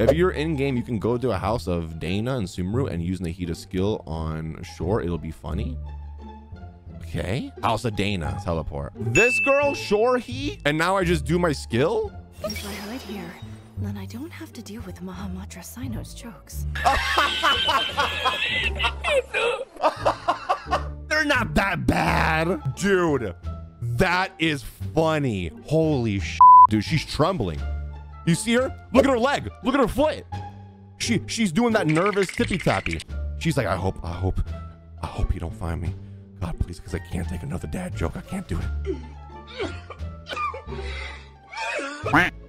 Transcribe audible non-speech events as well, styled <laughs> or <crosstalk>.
If you're in game, you can go to a house of Daena and Sumeru and use Nahida skill on shore. It'll be funny. Okay. House of Daena, teleport. This girl, shore he, and now I just do my skill? If I hide here, then I don't have to deal with Mahamatra Cyno's jokes. <laughs> They're not that bad. Dude, that is funny. Holy sh! Dude, she's trembling. You see her? Look at her leg. Look at her foot. She she's doing that nervous tippy tappy. She's like, I hope, I hope, I hope you don't find me. God, please, because I can't take another dad joke. I can't do it. <laughs>